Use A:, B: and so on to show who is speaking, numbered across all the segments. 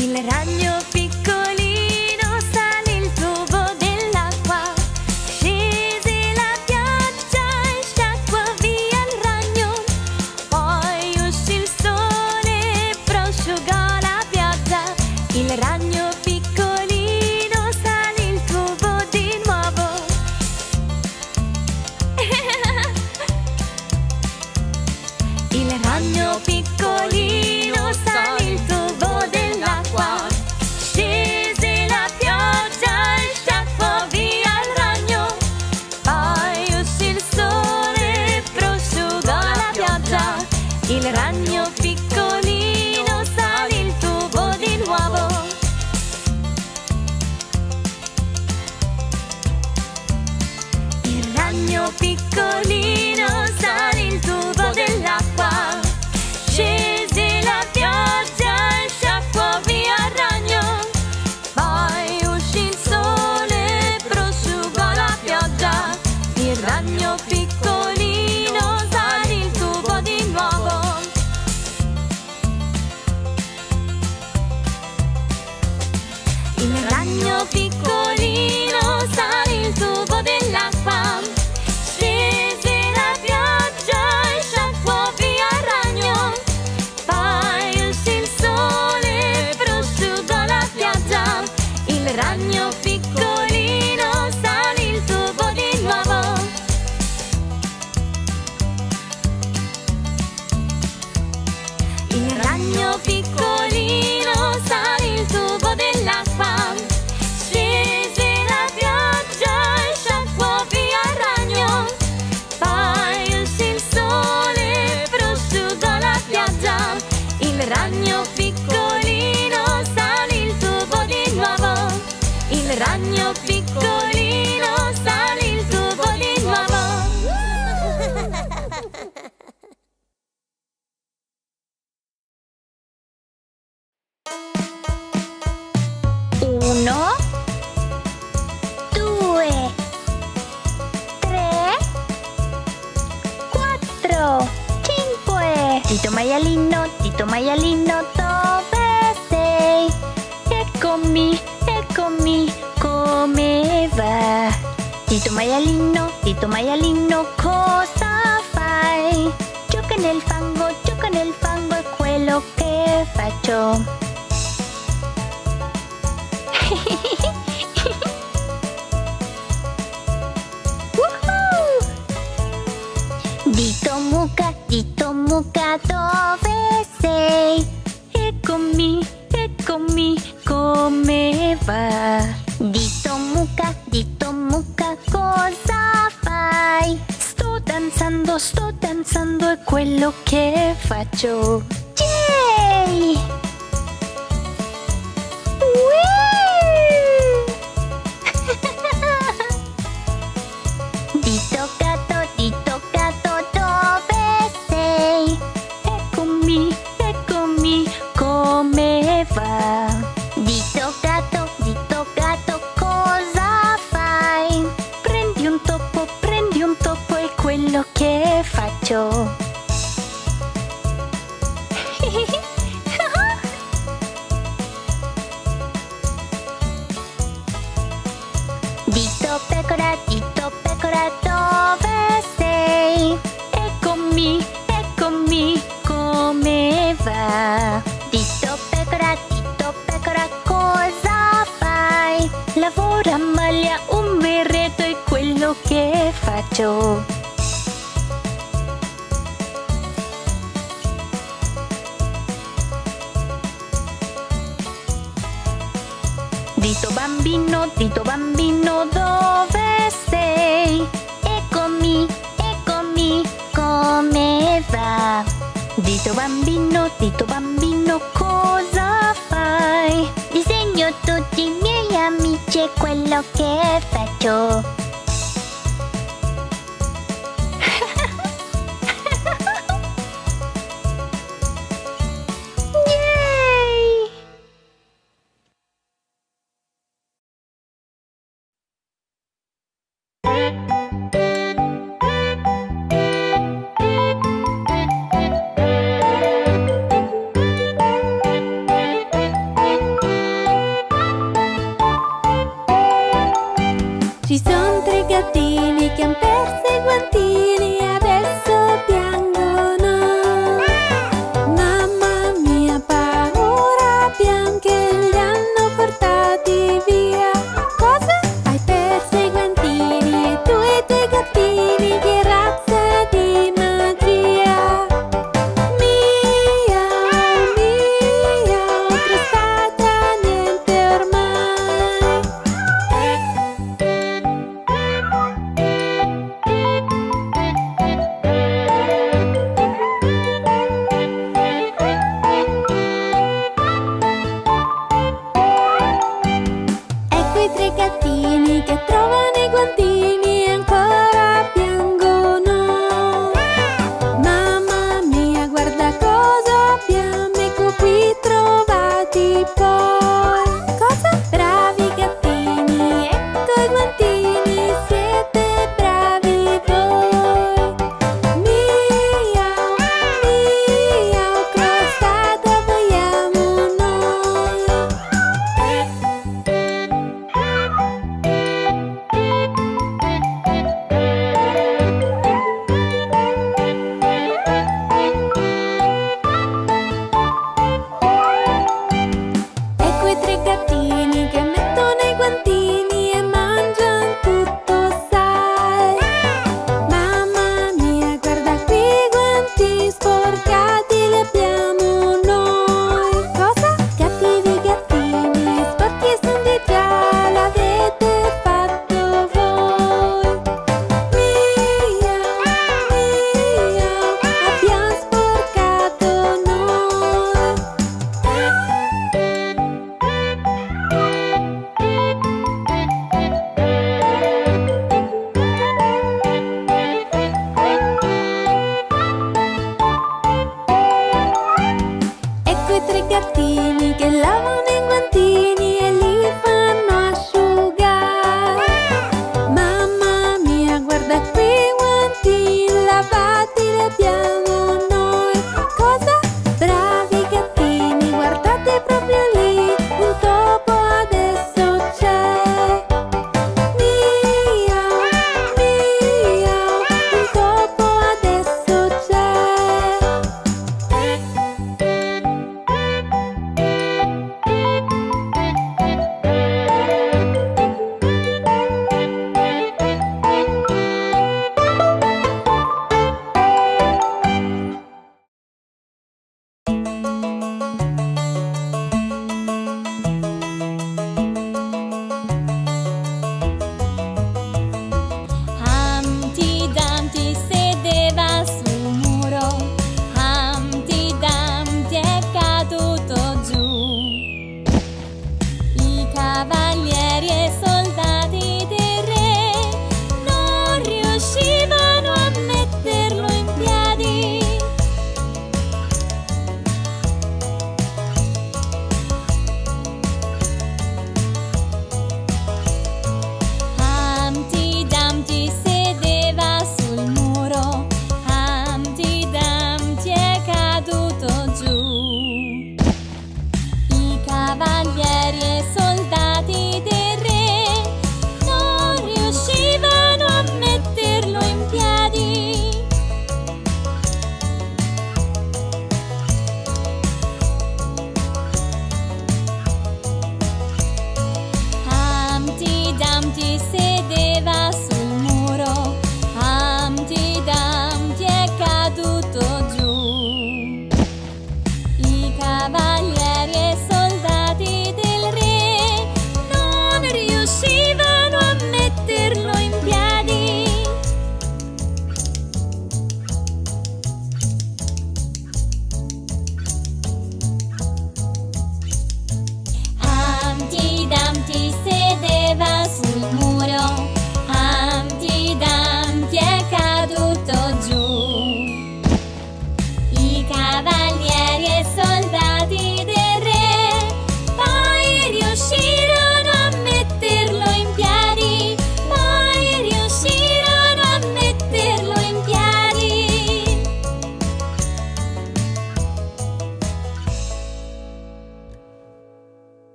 A: Il ragno
B: il ragno piccolino
A: sale
B: il tubo di nuovo.
A: Il ragno piccolino sale il tubo dell'acqua. Mayalino, Tito Mayalino, Tobese. Eccomi, eccomi, come va? Tito Mayalino, Tito Mayalino, cosa fai? Gioca nel fango, gioca nel fango, è quello che faccio. muca, dito muca, dove sei? Eccomi, eccomi, come va? Dito muca, dito muca, cosa fai? Sto danzando, sto danzando, è quello che faccio. Yay! Dito pecora, dito pecora, dove sei? Eccomi, eccomi, come va? Dito pecora, dito pecora, cosa fai? Lavora, maglia, un berretto è quello che faccio. Dito bambino, dito bambino, dove sei? Eccomi, eccomi, come va? Dito bambino, dito bambino, cosa fai? Disegno tutti i miei amici e quello che faccio.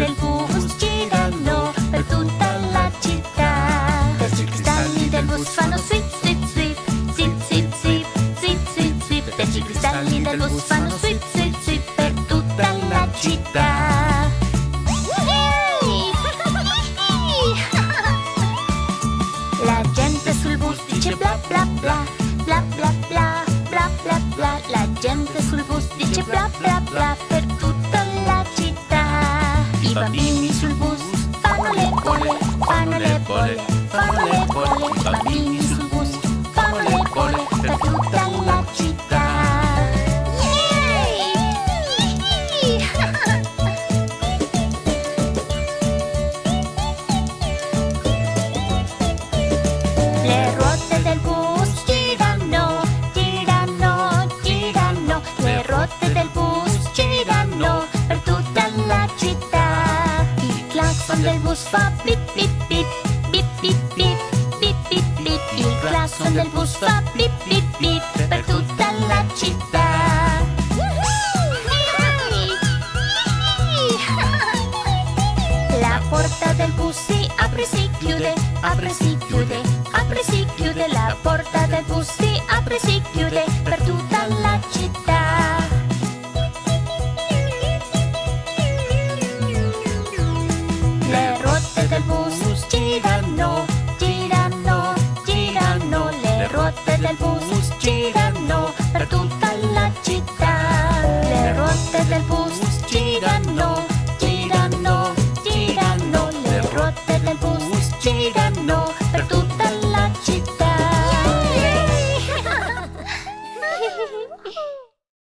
A: Del bus girano per tutta la città. I cristalli del bus fanno swip, swip, swip, zip, zip, zip, zip, zip, zip. I cristalli del bus fanno swip, swip, swip per tutta la città. La gente sul bus dice bla bla bla, bla bla bla, bla bla bla. La gente sul bus dice bla bla bla Le ruote del bus girano, girano. Le ruote del bus girano per tutta la città. Il clacson del bus fa pip pip pip, pip pip pip, pip pip pip. Il clacson del bus fa pip pip pip per la città. Super Security.